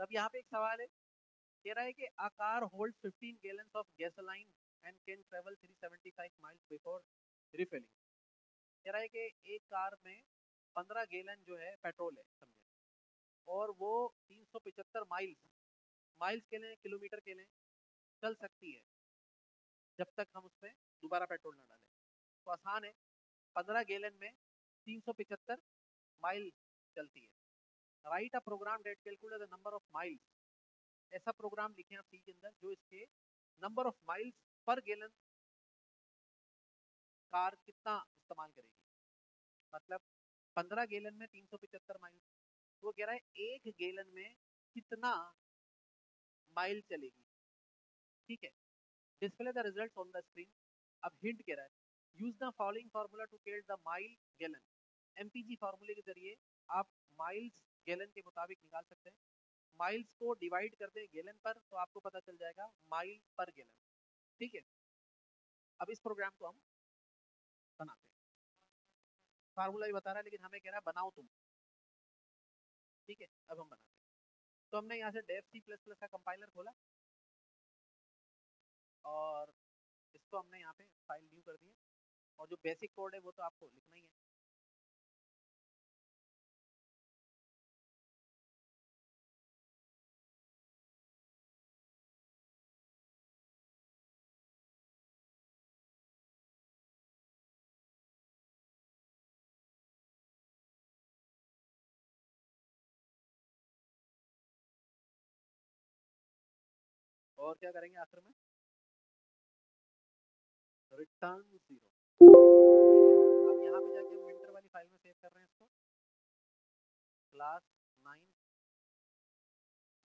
तब यहाँ पे एक सवाल है। कह रहा है कि a car holds 15 gallons of gasoline and can travel 375 miles before refilling. कह रहा है कि एक कार में 15 गैलन जो है पेट्रोल है, समझे? और वो 375 माइल्स माइल्स के लिए किलोमीटर के लिए चल सकती है, जब तक हम उसमें दोबारा पेट्रोल ना डालें। तो आसान है 15 गैलन में 375 माइल चलती है। Write a program that calculate the number of miles ऐसा प्रोग्राम लिखे आप सी के अंदर, जो इसके number of miles per gallon car कितना इस्तेमाल करेगी। मतलब 15 गैलन में 375 माइल तो वो कह रहा है, एक गैलन में कितना माइल चलेगी? ठीक है? Display the results on the screen अब हिंट कह रहा है use the following formula to calculate the mile gallon MPG फार्मूले के ज़रिए आप माइल्स गैलन के मुताबिक निकाल सकते हैं। माइल्स को डिवाइड कर दें गैलन पर तो आपको पता चल जाएगा माइल पर गैलन। ठीक है? अब इस प्रोग्राम को हम बनाते हैं। फार्मूला ही बता रहा है, लेकिन हमें कह रहा है, बनाओ तुम। ठीक है? अब हम बनाते हैं। तो हमने यहाँ से डेफ सी प्लस प्लस का कंपाइलर खोला। और इसको हमने यहाँ पे फ़ाइल न्यू कर दिया। और जो बेसिक कोड है, वो तो आपको लिखना ही है। और क्या करेंगे आखिर में? रिटर्न ज़ीरो अब यहाँ पे जाके हम विंटर वाली फ़ाइल में सेव कर रहे हैं इसको। Class nine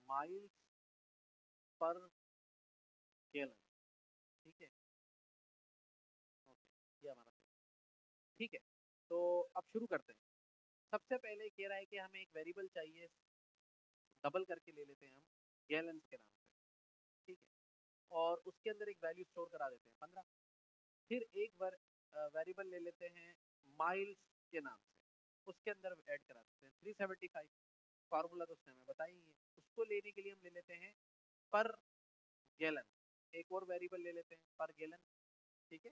miles per gallon ठीक है? ओके ये हमारा ठीक है? तो अब शुरू करते हैं। सबसे पहले कह रहा है कि हमें एक वेरिएबल चाहिए। डबल करके ले लेते हैं हम। गैलेंस के नाम ठीक है, और उसके अंदर एक वैल्यू स्टोर करा देते हैं, पंद्रह। फिर एक बार वेरिएबल ले लेते हैं माइल्स के नाम से, उसके अंदर ऐड करा देते हैं थ्री सेवेंटी फाइव फार्मूला तो उसने हमें बताई है उसको लेने के लिए हम ले लेते हैं पर गैलन एक और वेरिएबल ले लेते हैं पर गैलन ठीक है?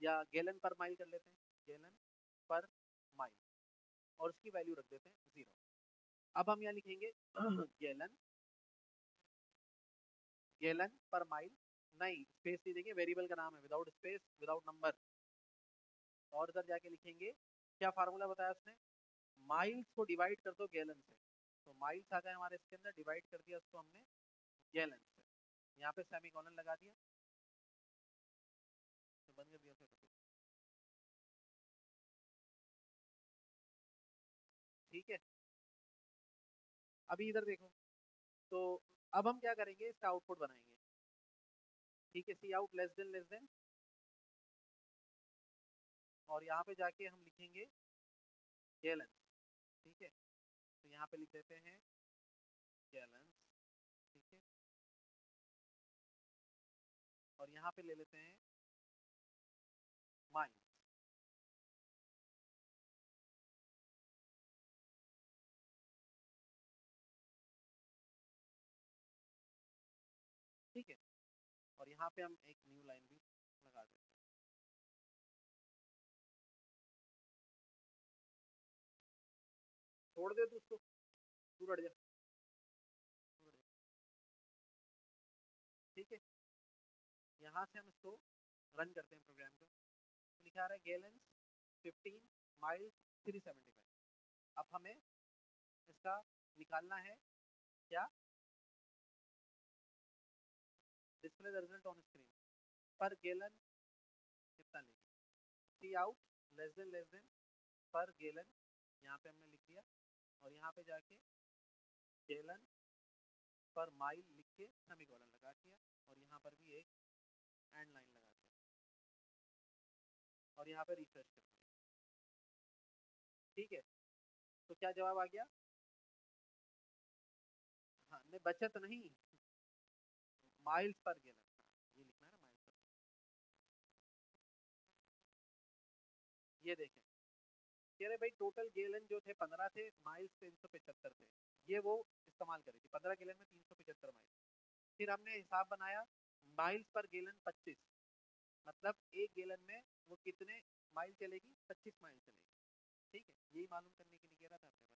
या गैलन पर माइल कर लेते हैं गैलन पर माइल और उसकी वैल्यू रख देते हैं ज़ीरो अब हम यहाँ लिखेंगे गैलन गैलन पर माइल नहीं स्पेस नहीं देंगे वेरिएबल का नाम है विदाउट स्पेस विदाउट नंबर और इधर जाके लिखेंगे, क्या फार्मूला बताया उसने? माइल्स को डिवाइड कर दो गैलन से। तो माइल्स आ गए हमारे इसके अंदर डिवाइड कर दिया उसको हमने गैलन से। यहाँ पे सेमी कॉलन लगा दिया। तो बंद कर दिया ठीक है? अभी इधर देखो। तो अब हम क्या करेंगे? इसका आउटपुट बनाएँगे। ठीक है C out less than less than और यहाँ पे जाके हम लिखेंगे गैलन ठीक है? तो यहाँ पे लिख देते हैं गैलन ठीक है? और यहाँ पे ले लेते हैं माइल ठीक है? और यहाँ पे हम एक न्यू लाइन भी लगा देते हैं। छोड़ दे तो उसको। जा। ठीक है? यहाँ से हम इसको रन करते हैं प्रोग्राम को। तो लिखा रहा है गैलेंस 15 माइल 375 अब हमें इसका निकालना है क्या? Display the result on screen पर गैलन कितना लेगी। C out less than less than per gallon, यहाँ पे हमने लिख दिया। और यहाँ पे जाके गैलन पर माइल लिख के सेमीकोलन लगा दिया। और यहाँ पर भी एक एंड लाइन लगा दिया। और यहाँ पे रिफ्रेश कर दिया। ठीक है? तो क्या जवाब आ गया? हाँ नहीं, बचत नहीं। माइल्स पर गैलन ये लिखना है माइल्स पर ये देखें। कह रहे भाई टोटल गैलन जो थे पंद्रह थे माइल्स तीन सौ पचहत्तर थे। ये वो इस्तेमाल करेगी पंद्रह गैलन में तीन सौ पिचहत्तर माइल फिर हमने हिसाब बनाया माइल्स पर गैलन पच्चीस। मतलब एक गैलन में वो कितने माइल चलेगी? पच्चीस माइल चलेगी। ठीक है? यही मालूम करने के लिए कह रहा था, आपने